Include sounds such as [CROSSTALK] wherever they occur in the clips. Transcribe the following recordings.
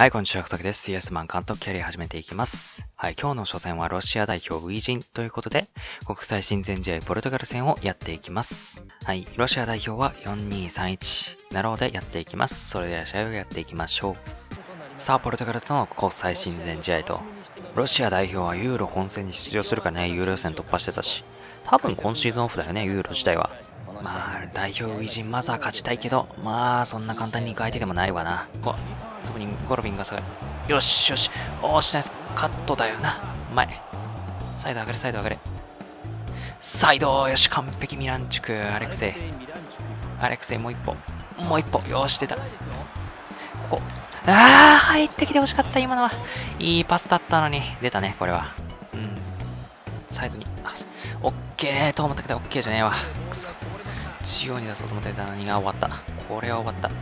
はい、こんにちは、草木です。CS マン監督キャリア始めていきます。はい、今日の初戦はロシア代表ウィジンということで、国際親善試合ポルトガル戦をやっていきます。はい、ロシア代表は4231なのでやっていきます。それでは試合をやっていきましょう。さあ、ポルトガルとの国際親善試合と、ロシア代表はユーロ本戦に出場するかね、ユーロ予選突破してたし、多分今シーズンオフだよね、ユーロ自体は。まあ、代表ウィジンまずは勝ちたいけど、まあ、そんな簡単に行く相手でもないわな。こそこにゴロビンが下がる。よしよし。おーし、ナイスカットだよな。前。サイド上がれ、サイド上がれ。サイドよし、完璧ミランチュク、アレクセイ。アレクセイ、もう一歩。もう一歩。よし、出た。ここ。あー、入ってきて欲しかった、今のは。いいパスだったのに。出たね、これは。うん。サイドに。あ、オッケーと思ったけど、オッケーじゃねえわ。くそ。中央に出そうと思ってたのにが終わった。これは終わった。フ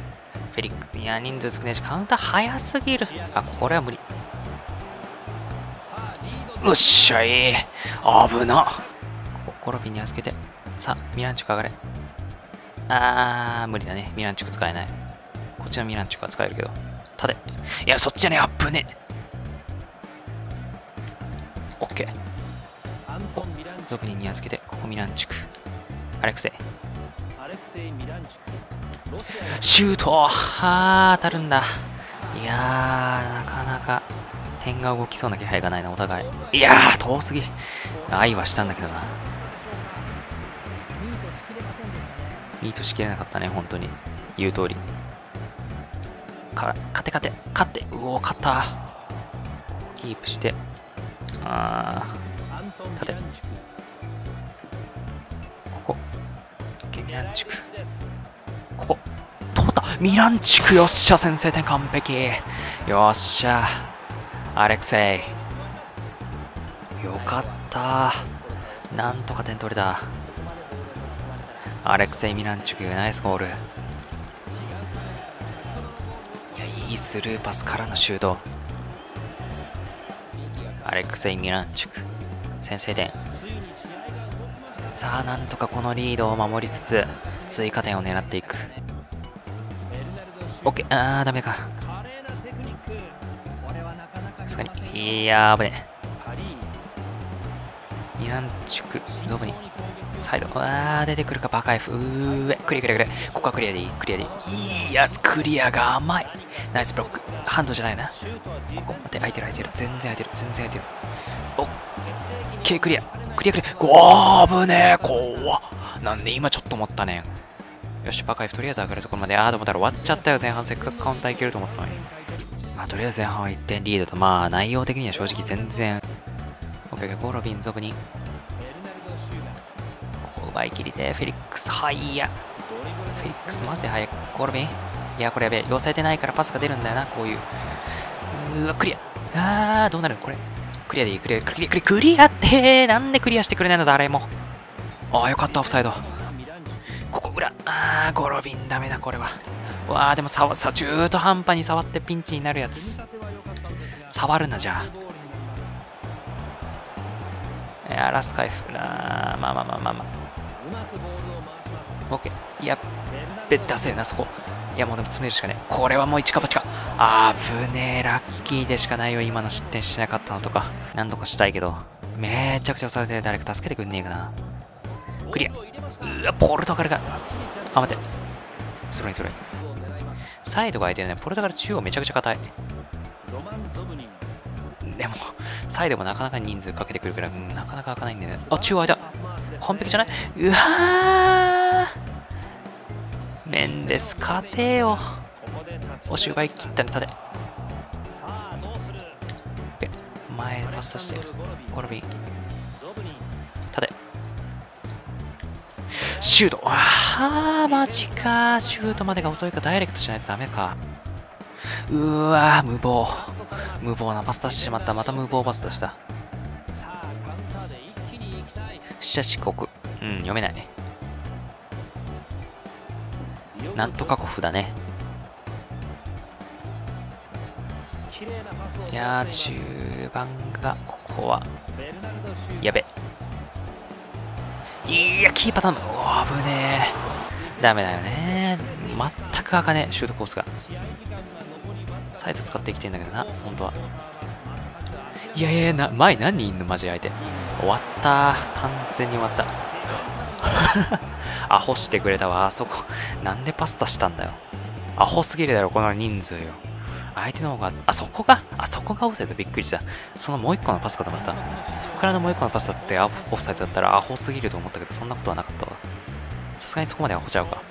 ェリック、いや、人数少ねえし、カウンター早すぎる。あ、これは無理。よっしゃい。危な。ここ、コロビンに預けて。さあ、ミランチュク上がれ。あー、無理だね。ミランチュク使えない。こっちのミランチュクは使えるけど。盾。いや、そっちじゃねえ。アップね。オッケー。ゾブニンに預けて、ここミランチュク。アレクセイ。シュートはあ、当たるんだ。いや、なかなか点が動きそうな気配がないな、お互い。いやー、遠すぎ。愛はしたんだけどな。ミートしきれなかったね、本当に。言う通り。か、勝て勝て、勝って、うお、勝った。キープして。あー、ここ。通った。ミランチュクよっしゃ先制点完璧。よっしゃ。アレクセイ。よかった。なんとか点取れた。アレクセイ・ミランチュクナイスゴール。いやいいスルーパスからのシュート。アレクセイ・ミランチュク。先制点。さあなんとかこのリードを守りつつ追加点を狙っていく。オッケー。あーダメか。さすがに。いやー危ねえ。ミランチュクゾブに。サイド。あー出てくるかバカイフ。うーえクリアクリアクリア。ここはクリアでいい。クリアでいい。いやクリアが甘い。ナイスブロック。ハンドじゃないな。ここ。待って空いてる空いてる。全然空いてる。全然空いてる。オッケークリア。クリアクリアうわー危ねえ怖なんで今ちょっと思ったねよし、バカイフとりあえず上がるところまで、あーと思ったら終わっちゃったよ、前半せっかくカウンターいけると思ったのに。まあ、とりあえず前半は1点リードと、まあ、内容的には正直全然。オッケー、ゴロビン、ゾブに。ここ奪い切りで、フェリックス、はいや。フェリックス、マジで速い。ゴロビン。いや、これやべえ。要塞てないからパスが出るんだよな、こういう。うわ、クリア。あー、どうなる？これ。クリアでいい、クリア、クリア、クリア、クリアってなんでクリアしてくれないの誰も。あー、よかった、オフサイド。ここ裏。あー、ゴロビンダメだ、これは。わー、でもさ、さ、中途半端に触ってピンチになるやつ。触るな、じゃあ。いや、ラスカイフなまあまあまあまあまあ。オッケー。やっべ、出せな、そこ。いや、もうでも詰めるしかね。これはもう一か八か。あぶねえ、ラッキーでしかないよ、今の失点しなかったのとか。何とかしたいけど。めちゃくちゃ押されて誰か助けてくんねえかな。クリア。うわ、ポルトガルが。あ、待って。それにそれ。サイドが空いてるね。ポルトガル中央めちゃくちゃ硬い。でも、サイドもなかなか人数かけてくるから、なかなか開かないんだよね。あ、中央空いた。完璧じゃない？うわーメンデス、勝てよ。押し奪い切ったね、盾。で前パスさせて。ゴロビン。盾。シュートああ、マジか。シュートまでが遅いか、ダイレクトしないとダメか。うわ、無謀。無謀なパス出してしまった。また無謀パス出した。シャチ国。うん、読めないね。なんとかコフだね。いやー、中盤が、ここは、やべ。いや、キーパー頼む。危ねえ。ダメだよね。全く開かねえ、シュートコースが。サイド使ってきてんだけどな、本当は。いやいやな、前何人いんのマジ相手？終わった完全に終わった。[LAUGHS] アホしてくれたわ、あそこ。なんでパスタしたんだよ。アホすぎるだろ、この人数よ。相手の方が、あそこが、あそこがオフサイドびっくりした。そのもう一個のパスかと思った。そこからのもう一個のパスだってオフサイドだったらアホすぎると思ったけど、そんなことはなかったわ。さすがにそこまでアホちゃうか。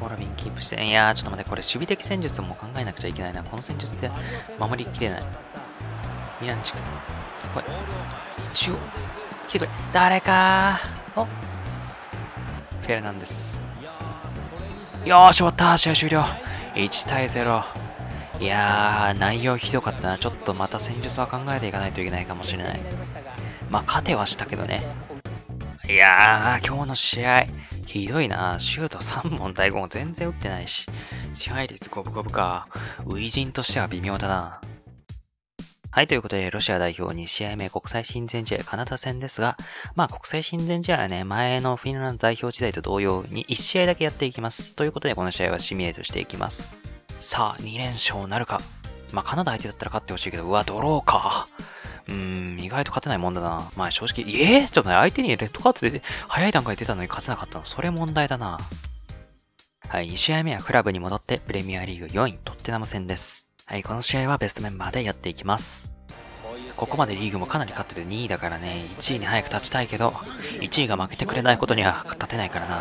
ゴロビンキープして、いやー、ちょっと待って、これ守備的戦術も考えなくちゃいけないな。この戦術で守りきれない。ミランチク、そこへ。中央、来てくれ。誰かおフェルナンデス。よーし、終わった試合終了。1対0。いやー、内容ひどかったな。ちょっとまた戦術は考えていかないといけないかもしれない。まあ、勝てはしたけどね。いやー、今日の試合、ひどいな。シュート3本対5も全然打ってないし。支配率五分五分か。初陣としては微妙だな。はい、ということで、ロシア代表2試合目国際親善試合カナダ戦ですが、まあ国際親善試合はね、前のフィンランド代表時代と同様に1試合だけやっていきます。ということで、この試合はシミュレートしていきます。さあ、2連勝なるか。まあカナダ相手だったら勝ってほしいけど、うわ、ドローか。うーん、意外と勝てないもんだな。まあ正直、えー、ちょっとね、相手にレッドカードで早い段階出たのに勝てなかったの、それ問題だな。はい、2試合目はクラブに戻ってプレミアリーグ4位トッテナム戦です。はい、この試合はベストメンバーでやっていきます。ここまでリーグもかなり勝ってて2位だからね、1位に早く立ちたいけど、1位が負けてくれないことには立てないからな。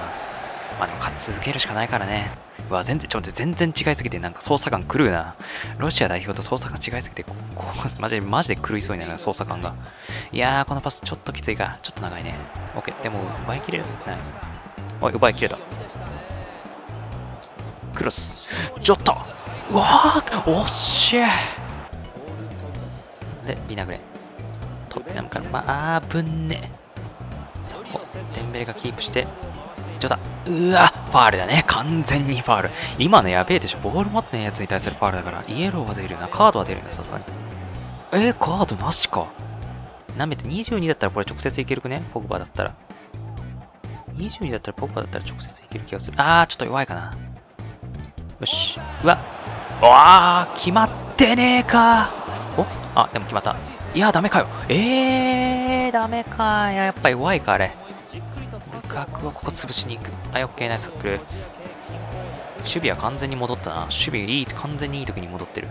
まあでも勝ち続けるしかないからね。うわ、全然、ちょっと全然違いすぎて、なんか操作感狂うな。ロシア代表と操作が違いすぎて、ここ、マジで、マジで狂いそうになるな、操作感が。いやー、このパスちょっときついか。ちょっと長いね。オッケー、でも、奪いきれる？ない。おい、奪いきれた。クロス。ちょっとうわー惜しいで、ビナグレ。トップナムから、まあ、ぶんね。さあ、デンベレがキープして、ちょっと、うわ、ファールだね。完全にファール。今のやべえでしょ。ボール持ってないやつに対するファールだから、イエローは出るよな。カードは出るよな、さすがに。えー、カードなしか。なめて22だったらこれ直接いけるくね？ポグバだったら。22だったらポグバだったら直接いける気がする。あー、ちょっと弱いかな。よし。うわ。わー、決まってねえか。おあ、でも決まった。いや、ダメかよ。えー、ダメか。いや、やっぱ弱いか、あれ。ルカクをここ潰しに行く。はい、オッケー、ナイスタックル。守備は完全に戻ったな。守備いい、完全にいい時に戻ってる。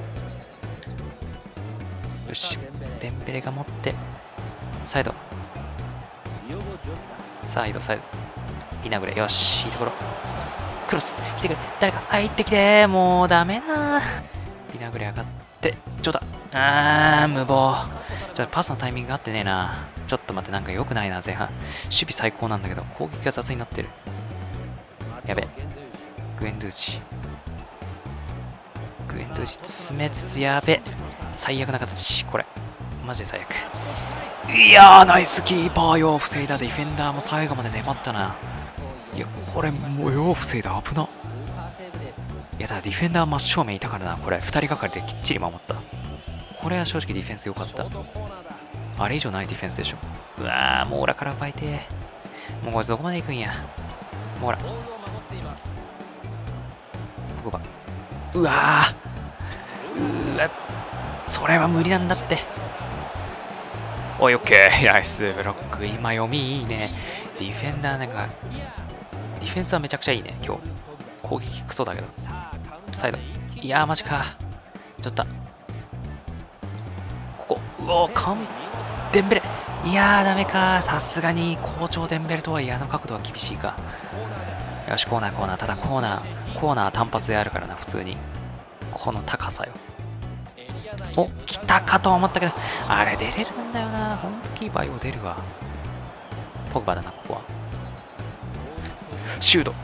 よし。デンベレが持って、サイド。サイド、サイド。ピナグレ。よし、いいところ。クロス、来てくれ。誰か入ってきて。もうダメだ。ピナグレ上がって、ちょっと、あー、無謀。ちょパスのタイミングが合ってねえな。ちょっと待って、なんか良くないな、前半。守備最高なんだけど、攻撃が雑になってる。やべ。グエンドゥーチ。グエンドゥーチ詰めつつやべ。最悪な形、これ。マジで最悪。いやー、ナイスキーパーよ。防いだディフェンダーも最後まで粘ったな。これもうよう防いだ。危な。いや、だディフェンダー真正面いたからな。これ、2人がかりできっちり守った。これは正直ディフェンス良かった。あれ以上ないディフェンスでしょ。うわー、モーラから奪いてもうこいつどこまで行くんや。モーラ。ここば。うわー。うわ、それは無理なんだって。おい、オッケー。ナイスブロック。今読みいいね。ディフェンダーなんか、フェンスはめちゃくちゃいいね、今日。攻撃クソだけど。サイド。いやー、マジか。ちょっと。ここ。うおー、完デンベレ。いやーダメか。さすがに好調デンベレとはいえあの角度は厳しいか。よしコーナーコーナー。ただコーナー。コーナー単発であるからな普通に。この高さよ。お来たかと思ったけど。あれ出れるんだよな。ほんとキーパーよ出るわ。ポグバだなここは。シュート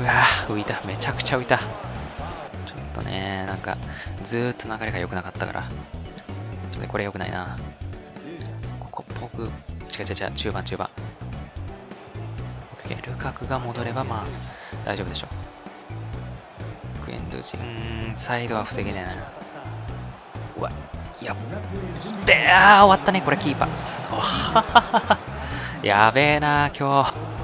うわ浮いためちゃくちゃ浮いたちょっとねなんかずーっと流れが良くなかったからちょっとこれ良くないなポグ、違う違う違う、中盤中盤。ルカクが戻ればまあ大丈夫でしょう。クエンドジ、うん、サイドは防げねえな。うわ、やっべえ、あー終わったね、これキーパー。やべえな、今日。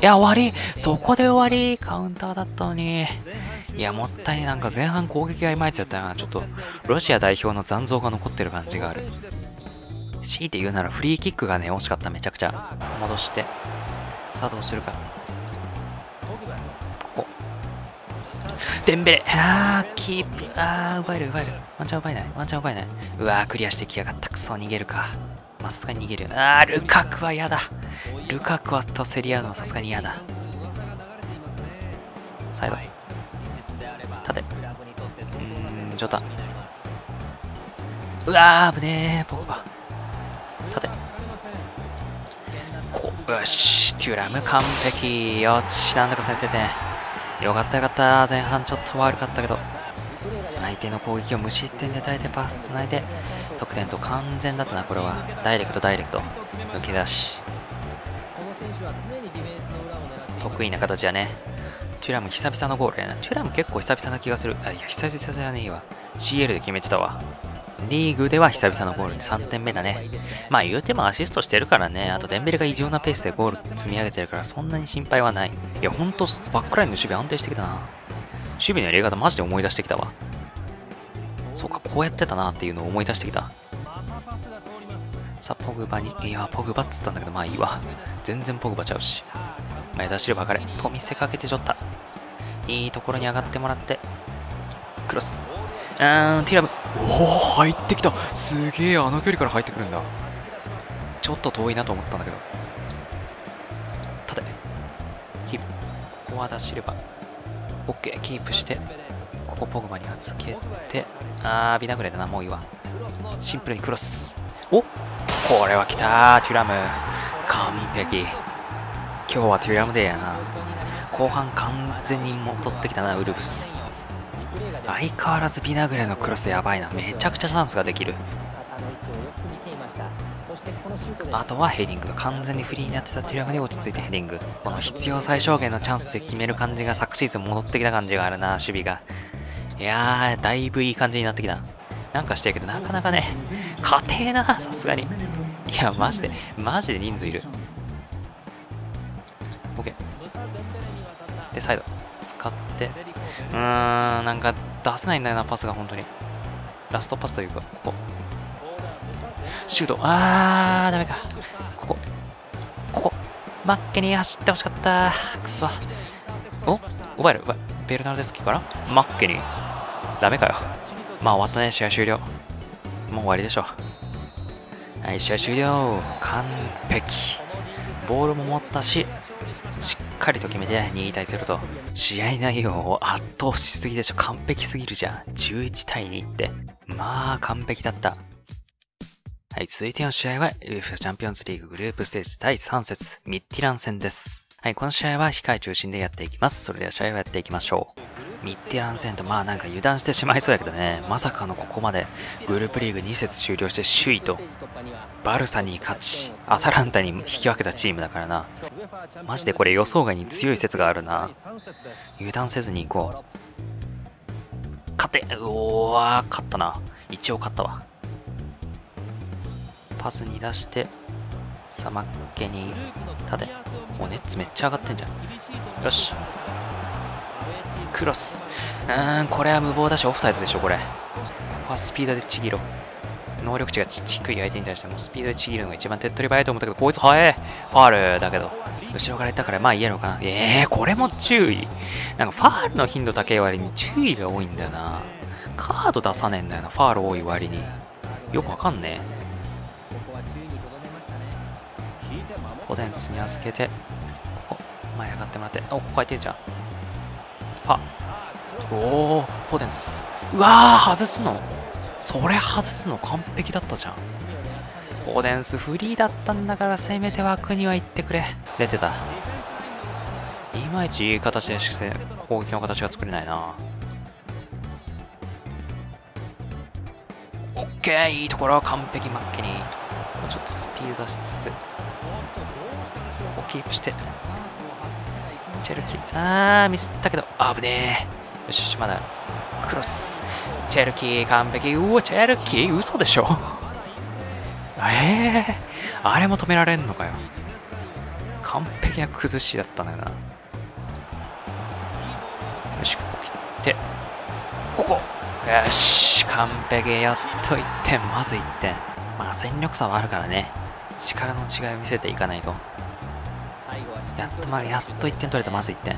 いや、終わりそこで終わりカウンターだったのに。いや、もったいなんか前半攻撃がいまいちだったな。ちょっと、ロシア代表の残像が残ってる感じがある。強いて言うならフリーキックがね、惜しかった、めちゃくちゃ。戻して。さあ、どうするか。ここ。デンベレ。あー、キープ。あー、奪える、奪える。ワンチャン奪えない。ワンチャン奪えない。うわー、クリアしてきやがった。くそ、逃げるか。さすがに逃げる。あー、ルカクは嫌だ。ルカクはと競り合うのはさすがに嫌だ。サイド。縦。うーん、ジョタ。うわー、危ねー、ポグバ。縦。こう、よし、テューラム完璧。よし、なんだか先制点。よかったよかった。前半ちょっと悪かったけど。相手の攻撃を無失点で耐えてパスつないで得点と完全だったなこれはダイレクトダイレクト抜け出し得意な形やねトゥラム久々のゴールやなトゥラム結構久々な気がするあいや久々じゃねえわ CL で決めてたわリーグでは久々のゴールで3点目だね。まあ言うてもアシストしてるからね。あとデンベルが異常なペースでゴール積み上げてるからそんなに心配はない。いやほんとバックラインの守備安定してきたな。守備のやり方マジで思い出してきたわ。そうか、こうやってたなっていうのを思い出してきた。さあ、ポグバに、いや、ポグバっつったんだけど、まあいいわ。全然ポグバちゃうし。前出しるばかり、と見せかけてちょった。いいところに上がってもらって、クロス。うーん、ティラム。おお、入ってきた。すげえ、あの距離から入ってくるんだ。ちょっと遠いなと思ったんだけど。縦。キープ。ここは出しれば。OK、キープして。ここポグバに預けて、あー、ビナグレだな、もういいわ。シンプルにクロス。おこれは来たテュラム。完璧。今日はテュラムデーやな。後半完全に戻ってきたな、ウルブス。相変わらずビナグレのクロスやばいな。めちゃくちゃチャンスができる。あとはヘディング。完全にフリーになってたテュラムで落ち着いてヘディング。この必要最小限のチャンスで決める感じが昨シーズン戻ってきた感じがあるな、守備が。いやー、だいぶいい感じになってきた。なんかしてるけど、なかなかね、硬えな、さすがに。いや、マジで、マジで人数いる。OK。で、サイド。使って、うーん、なんか出せないんだよな、パスが本当に。ラストパスというか、ここ。シュート。あー、ダメか。ここ。ここ。マッケに走ってほしかった。くそ。お？奪える、奪える。ベルナルデスキーから？マッケにダメかよ。まあ終わったね、試合終了。もう終わりでしょ。はい、試合終了。完璧。ボールも持ったし、しっかりと決めて2対0と。試合内容を圧倒しすぎでしょ。完璧すぎるじゃん。11対2って。まあ、完璧だった。はい、続いての試合は、ウ f チャンピオンズリーググループステージ第3節、ミッティラン戦です。はい、この試合は控え中心でやっていきます。それでは試合をやっていきましょう。ミッティラン戦とまあなんか油断してしまいそうやけどね、まさかのここまでグループリーグ2節終了して首位と、バルサに勝ち、アタランタに引き分けたチームだからな。マジでこれ予想外に強い説があるな。油断せずに行こう。勝て、うおー、勝ったな。一応勝ったわ。パスに出して、さまっけに、立て。お、ネッツめっちゃ上がってんじゃん。よし。クロス。うーん、これは無謀だし、オフサイドでしょ、これ。ここはスピードでちぎろ。能力値が低い相手に対してもスピードでちぎるのが一番手っ取り早いと思ったけど、こいつ速いファールだけど。後ろから行ったからまあ言えるのかな。ええー、これも注意。なんかファールの頻度高い割に注意が多いんだよな。カード出さねえんだよな、ファール多い割に。よくわかんねえ。ポデンスに預けて、ここ、前上がってもらって、お、ここ空いてるじゃん。パ。おおポデンスうわー外すの？それ外すの？完璧だったじゃん。ポデンスフリーだったんだからせめて枠には行ってくれ。出てた。いまいちいい形で攻撃の形が作れないな。オッケーいいところ。完璧負けにちょっとスピード出しつつここキープしてチェルキー。あー、ミスったけど、危ねえ。よしよし、まだ。クロス。チェルキー、完璧。うわ、チェルキー、嘘でしょえ [LAUGHS] えー、あれも止められんのかよ。完璧な崩しだったんだよな。よし、ここ切って、ここよし、完璧。やっと1点、まず1点。戦力差はあるからね。力の違いを見せていかないと。やっと、まあ、やっと1点取れた、まず1点。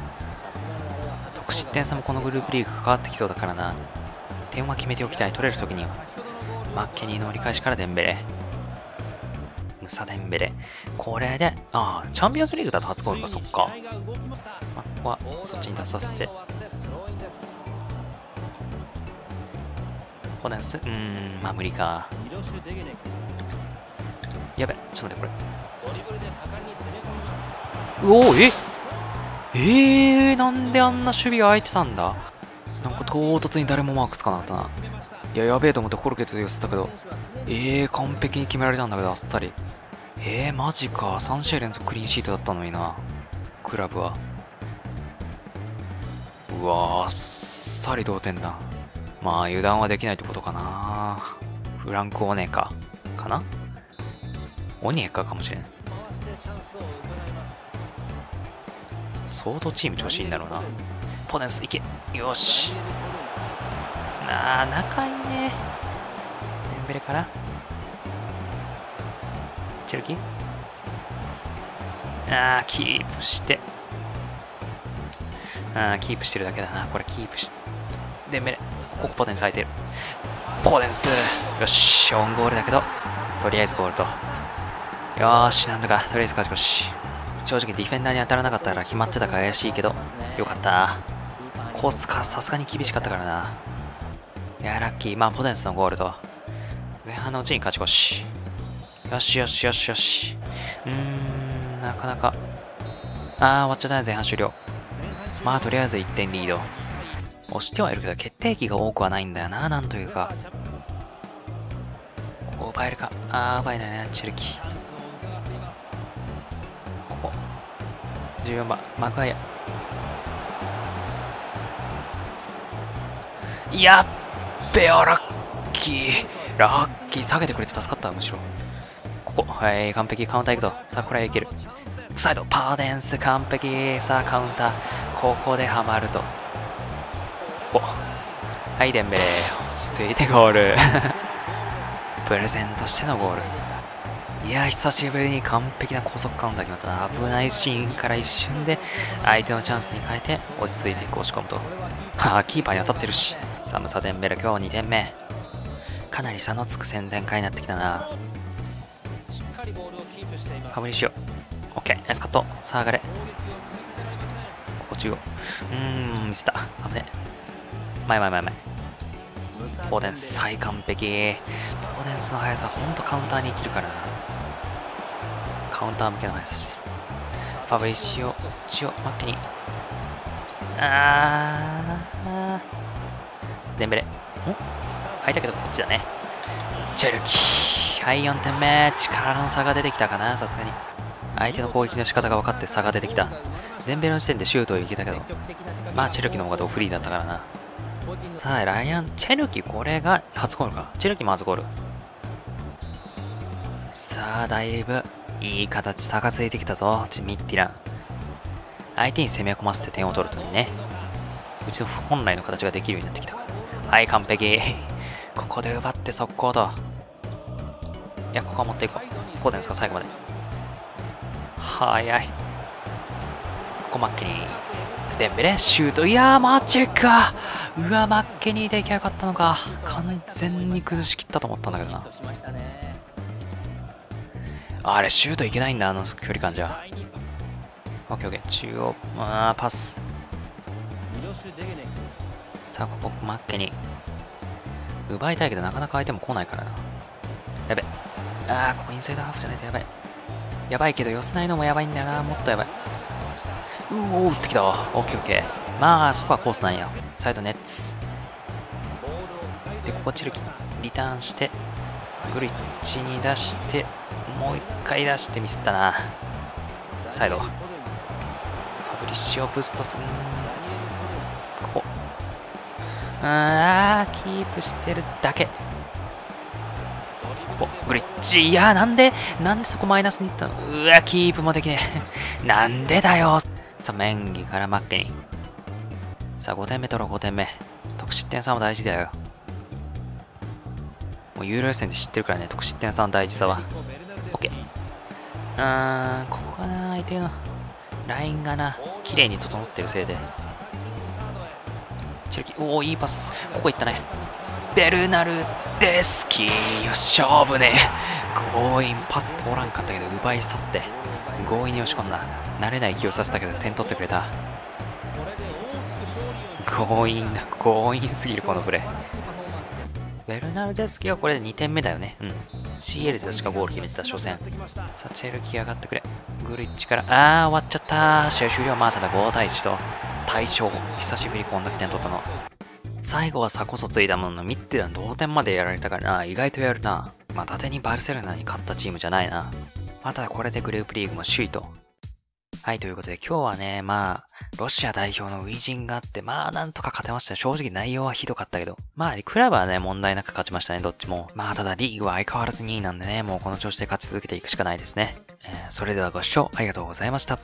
得失点差もこのグループリーグ関わってきそうだからな。点は決めておきたい。取れるときには。マッケニーの折り返しからデンベレ。ムサデンベレ。これで、ああ、チャンピオンズリーグだと初ゴールか、そっか。まあ、ここはそっちに出させて。ホネンス、うん、まあ無理か。やべ、ちょっと待って、これ。うおえ？えー、なんであんな守備が空いてたんだ？なんか唐突に誰もマークつかなかったな。いや、やべえと思ってコルケットで寄せたけど、えー、完璧に決められたんだけど、あっさり。えー、マジか。3試合連続クリーンシートだったのにな。クラブは。うわあっさり同点だ。まあ、油断はできないってことかな。フランク・オーネか。かな？オニエかかもしれん。相当チーム調子いいんだろうな。ポネンス、いけ。よし。なあ、仲いいね。デンベレからチェルキああ、キープして。ああ、キープしてるだけだな。これキープして。デンベレ。ここポテンス空いてる。ポテンスよし、オンゴールだけど、とりあえずゴールと。よーし、なんだか、とりあえず勝ち越し。正直ディフェンダーに当たらなかったから決まってたから怪しいけど、よかった。コースか、さすがに厳しかったからな。いや、ラッキー。まあ、ポテンスのゴールと。前半のうちに勝ち越し。よしよしよしよし。うーん、なかなか。あー、終わっちゃったね、前半終了。まあ、とりあえず1点リード。押してはいるけど、決定機が多くはないんだよな、なんというか。ここ奪えるか。あー、奪えないね、チェルキ。こ14番、マグワイア。やっべよ、ラッキー。ラッキー、下げてくれて助かった、むしろ。ここ。はい、完璧。カウンター行くぞ。さあ、これはいける。サイド、パーデンス、完璧。さあ、カウンター。ここでハマると。おはい、デンベレ。落ち着いてゴール。[LAUGHS] プレゼントしてのゴール。いや久しぶりに完璧な高速カウンター決まったな。危ないシーンから一瞬で相手のチャンスに変えて落ち着いて押し込むと。はあ、キーパーに当たってるし。サムサデンベル今日2点目。かなり差のつく宣伝会になってきたな。ファブリシオ。オッケー、ナイスカット。さあ上がれ。ここ中央。うーん、ミスった。危ね。前前前前。ポーデンス、最完璧。ポーデンスの速さ、ほんとカウンターに生きるからな。カウンター向けの。ファブリシオ、チオ、マッケに。あー。デンベレ。ん入ったけどこっちだね。チェルキー。はい、4点目。力の差が出てきたかな、さすがに。相手の攻撃の仕方が分かって差が出てきた。デンベレの時点でシュートをいけたけど、まあ、チェルキの方がドフリーだったからな。さあ、ライアン、チェルキ、これが初ゴールか。チェルキも初ゴール。さあ、だいぶいい形、差がついてきたぞ、チミッティラン。相手に攻め込ませて点を取るというね、うちの本来の形ができるようになってきたから。はい、完璧。[LAUGHS] ここで奪って速攻と。いや、ここは持っていこう。こうですか、最後まで。早い。ここマッケニー。デンベレ、シュート。いやー、マチェか。うわ、マッケニー出来上がったのか。完全に崩しきったと思ったんだけどな。あれ、シュートいけないんだ、あの距離感じゃ。オッケーオッケー。中央、あー、パス。さあ、ここ、マッケニー。奪いたいけど、なかなか相手も来ないからな。やべ。あー、ここインサイドハーフじゃないとやばい。やばいけど、寄せないのもやばいんだよな。もっとやばい。うおー、打ってきた。オッケーオッケー。まあ、そこはコースなんや。サイドネッツ。で、ここチルキ。リターンして、グリッチに出して、もう一回出してミスったな。サイド。ファブリッシュオブストス。ここ。あー、キープしてるだけ。お、グリッチ。いや、なんで、なんでそこマイナスにいったの？うわ、キープもできねえ。[LAUGHS] なんでだよ。さあ、メンギからマッケニー。さあ、5点目取ろう、5点目。得失点差も大事だよ。もうユーロ予選で知ってるからね、得失点差の大事さは。OK。うー。ん、ここかな、相手のラインがな、綺麗に整ってるせいで。チェルキ、おお、いいパス。ここ行ったね。ベルナルデスキ。ーよ勝負ね。強引パス通らんかったけど奪い去って。強引に押し込んだ。慣れない気をさせたけど点取ってくれた。強引だ。強引すぎるこのプレーベルナルデスキーはこれで2点目だよね。うん。CL で確かゴール決めてた初戦。さあチェルキー上がってくれ。グリッチから。あー終わっちゃった。試合終了。まあただ5対1と。大勝。久しぶりこんだけ点取ったの。最後はさこそついたもののミッテルは同点までやられたから。な意外とやるな。まあ伊達にバルセロナに勝ったチームじゃないな。まあただこれでグループリーグも首位と。はいということで今日はねまあロシア代表の初陣があってまあなんとか勝てました正直内容はひどかったけど。まあクラブはね問題なく勝ちましたねどっちも。まあただリーグは相変わらず2位なんでねもうこの調子で勝ち続けていくしかないですね、えー、それではご視聴ありがとうございました。